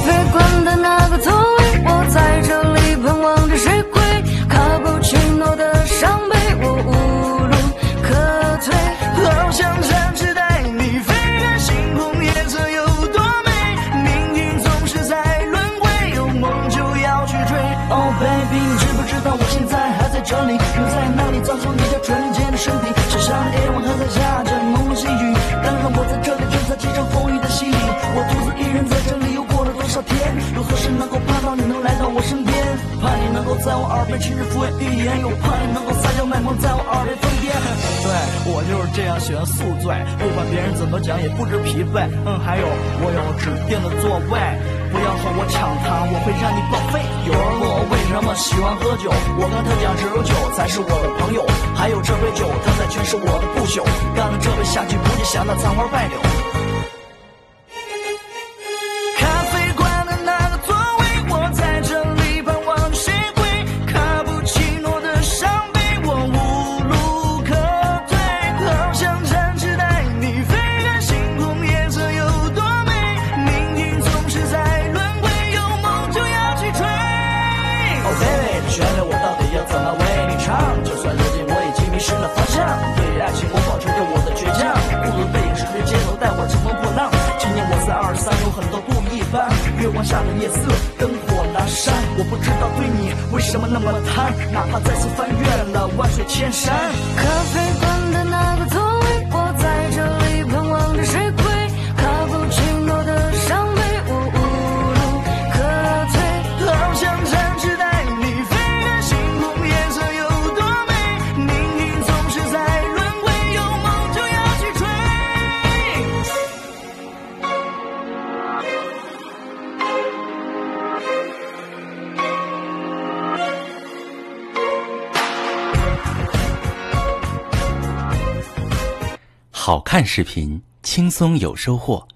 飞往的那个座位，我在这里盼望着谁归。卡布奇诺的伤悲，我无路可退。好想展翅带你飞，看星空夜色有多美。命运总是在轮回，有梦就要去追。Oh baby，你知不知道我现在还在这里，留在那里造就你的纯洁的身体。盼你能够在我耳边轻声敷衍一言，又盼你能够撒娇卖萌在我耳边疯癫。对我就是这样喜欢宿醉，不管别人怎么讲也不知疲惫。嗯，还有我有指定的座位，不要和我抢它，我会让你报废。有人问我为什么喜欢喝酒，我跟他讲只有酒才是我的朋友，还有这杯酒它在诠释我的不朽。干了这杯下去，不禁想到残花败柳。月光下的夜色，灯火阑珊，我不知道对你为什么那么贪，哪怕再次翻越了万水千山。咖啡好看视频，轻松有收获。